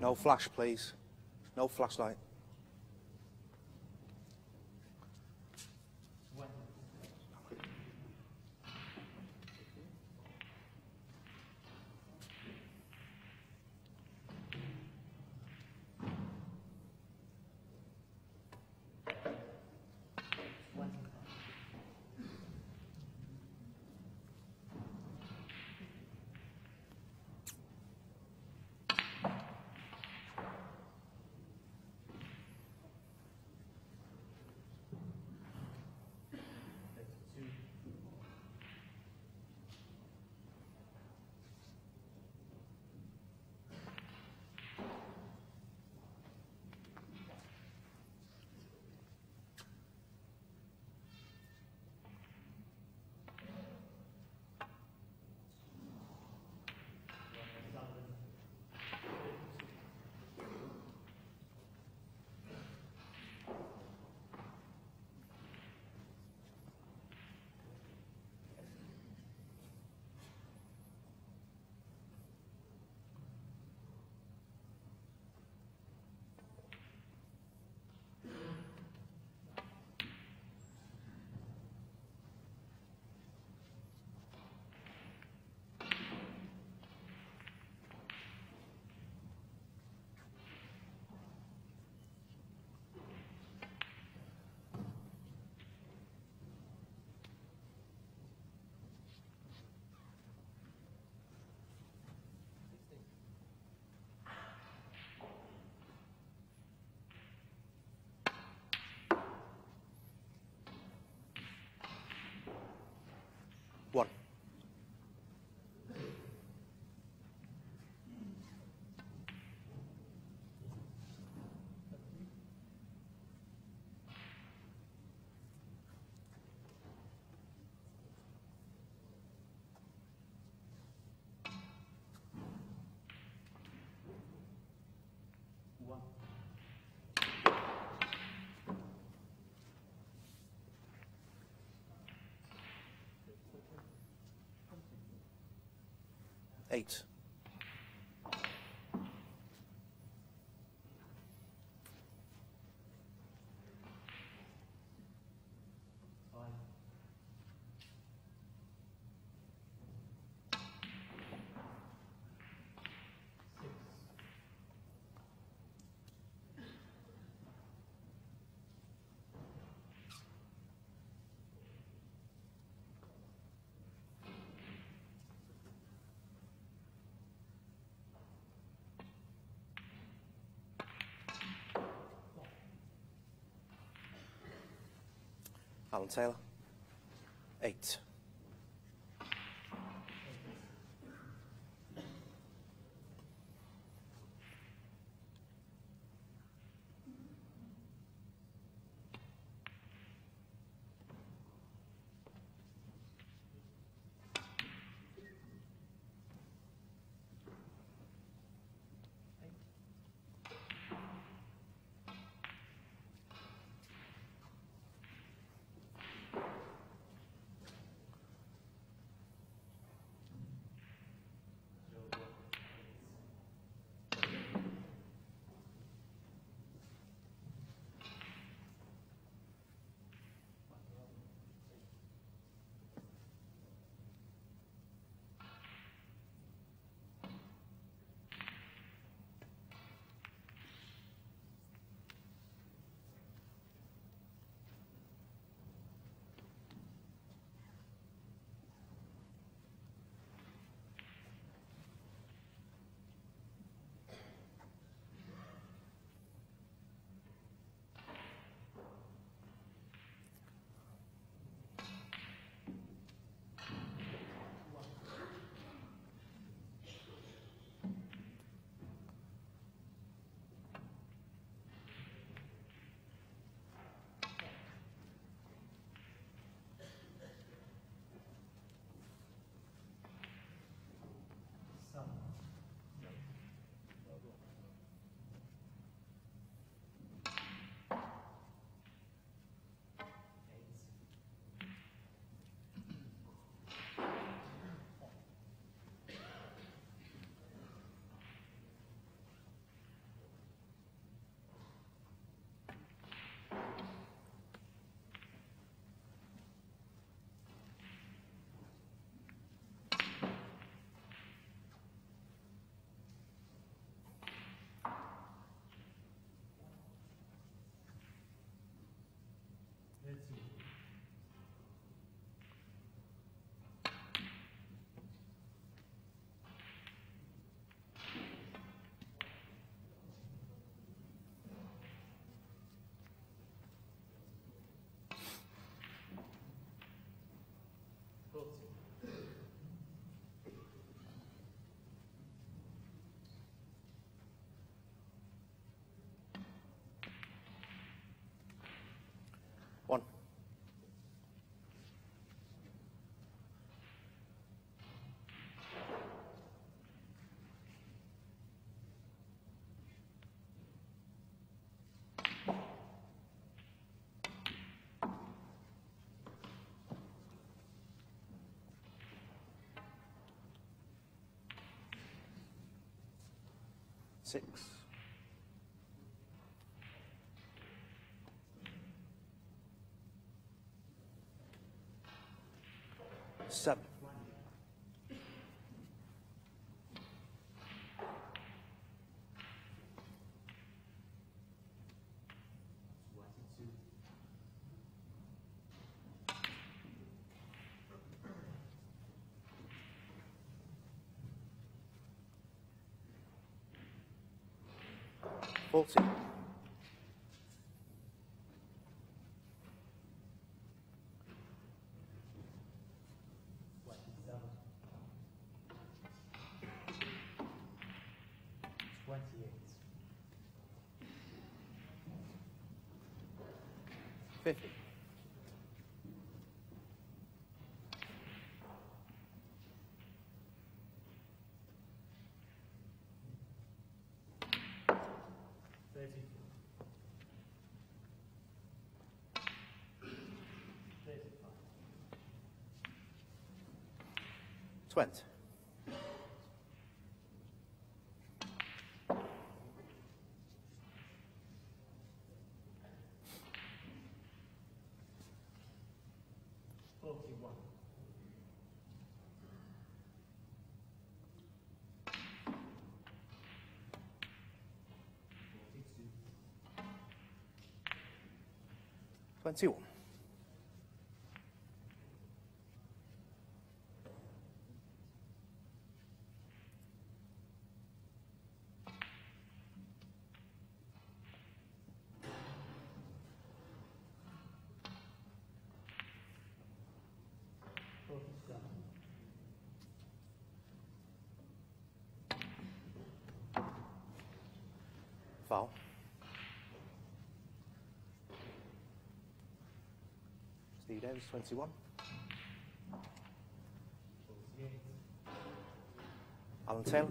No flash, please. No flashlight. Eight. Allan Taylor. Eight. Cool. Six. Seven. Forty. Forty-two. Twenty-one. Foul. Steve Davis, 21. Allan Taylor,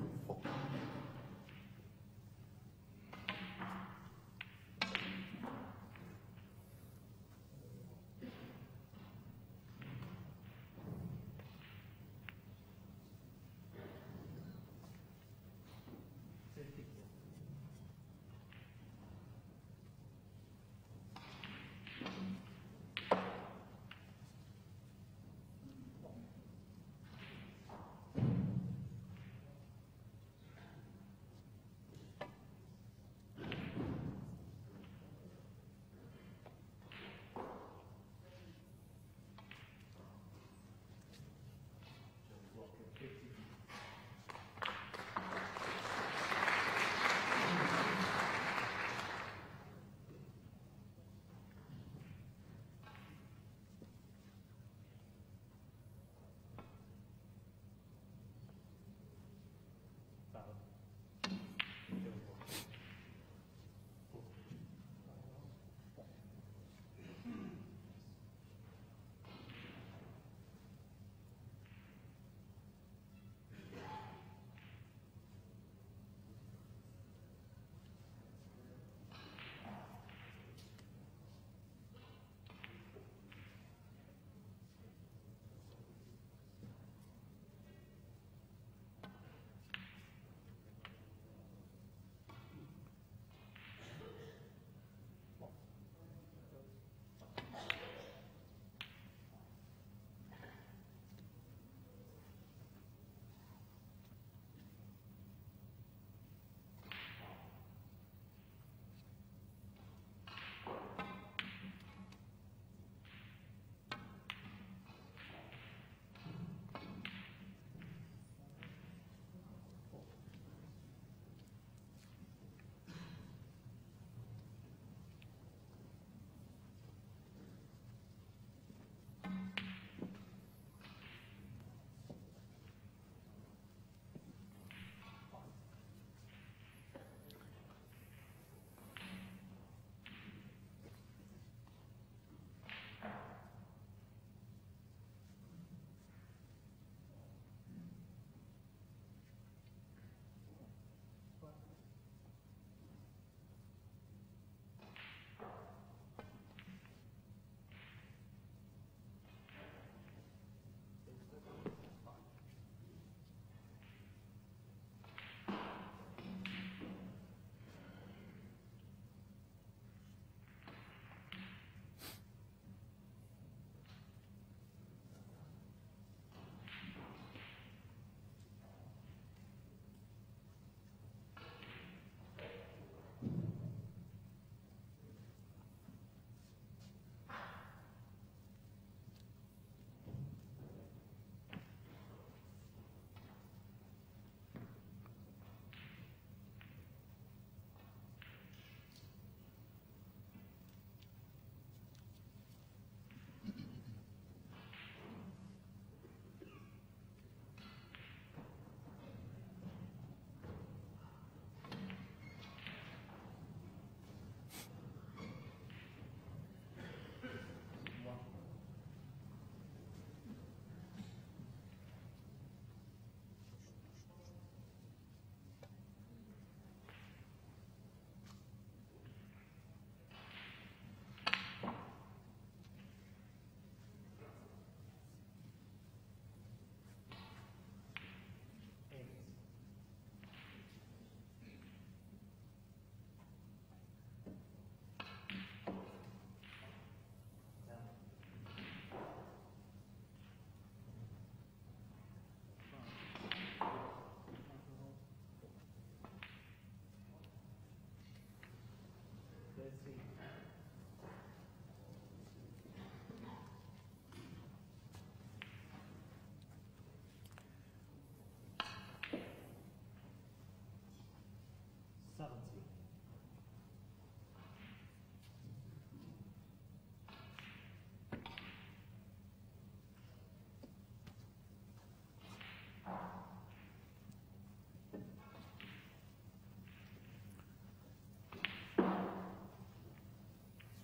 Seventeen.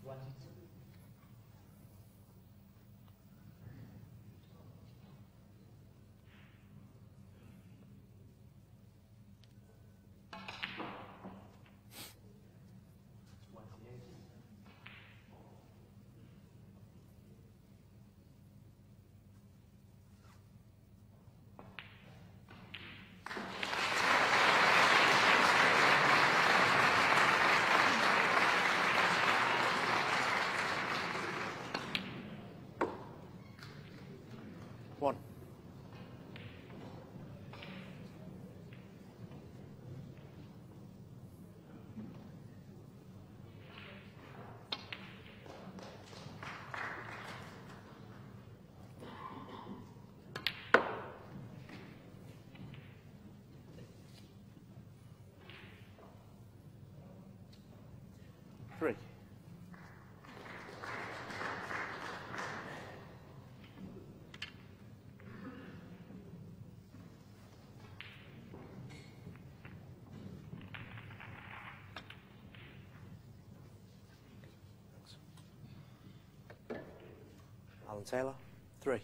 Twenty-two. Twenty-eight. One. Three. Allan Taylor. Three.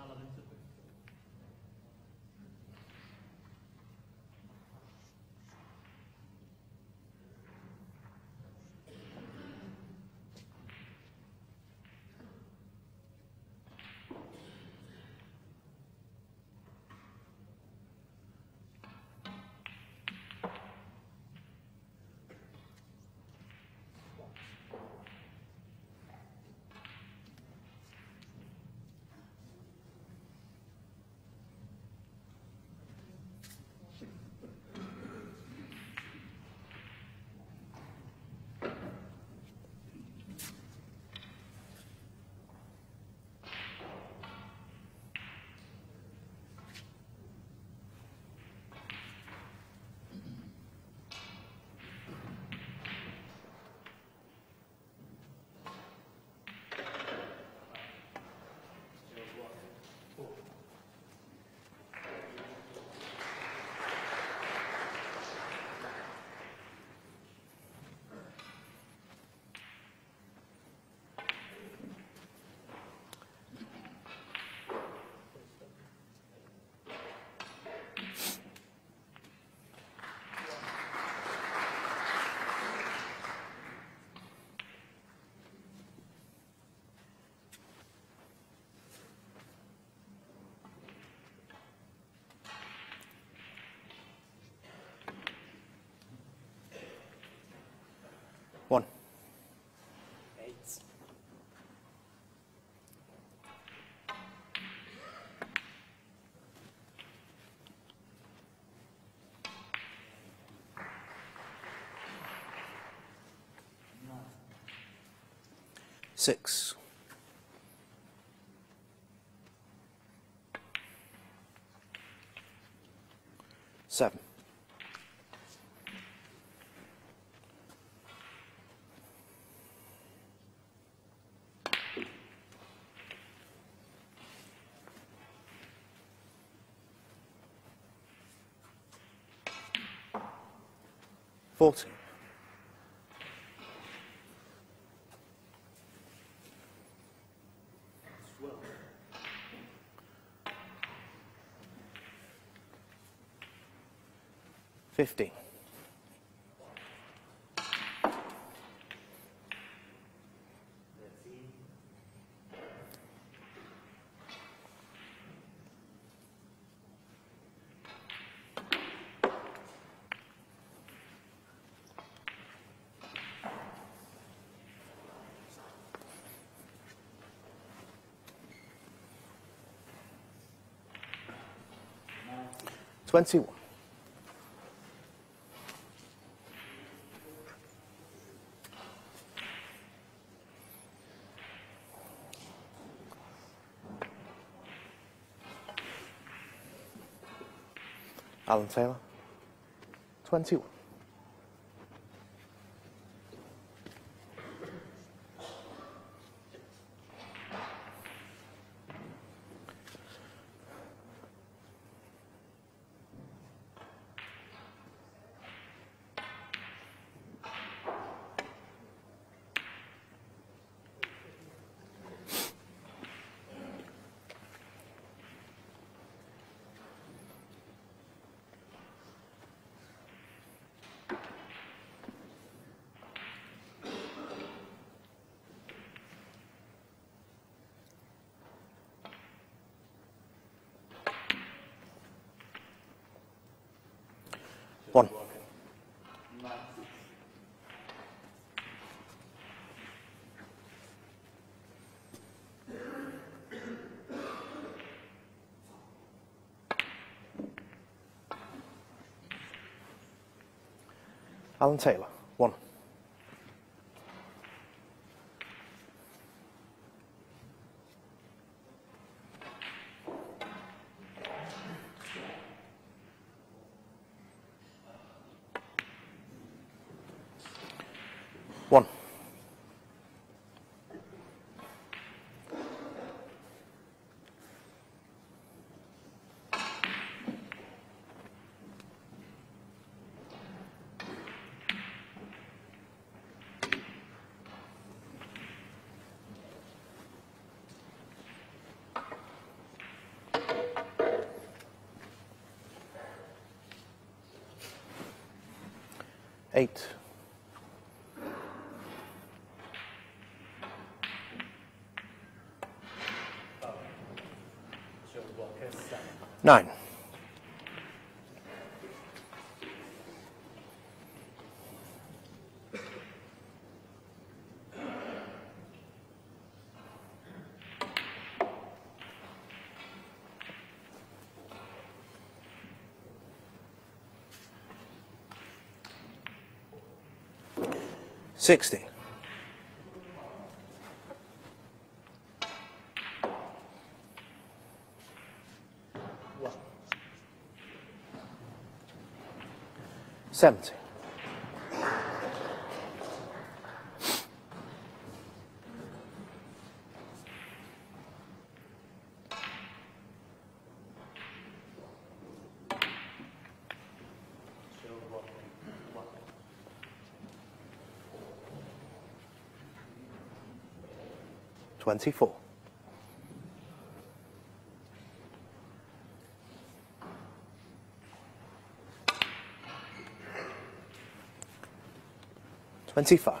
sala del six. Seven. Forty. 50. Twenty-one. Allan Taylor. Twenty-one. Allan Taylor. One. One. Eight. Nine. Sixty. Seventy. 24. Twenty-five.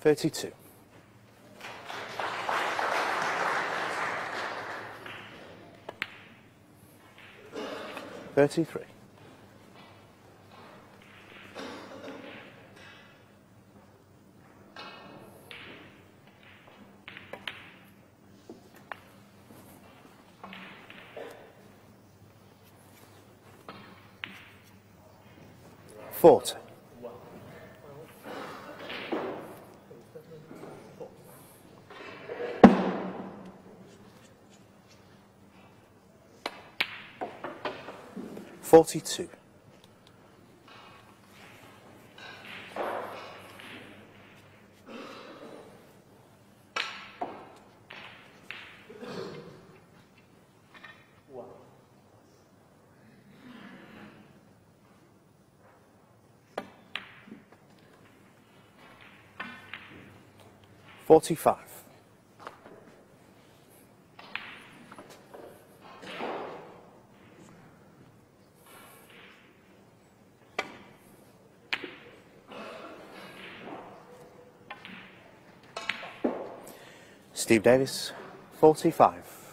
Thirty-two. Thirty-three. Forty. 42. Forty-five. Steve Davis, 45.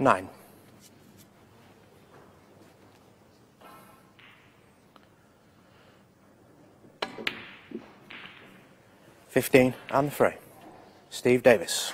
Nine. Fifteen and three. Steve Davis.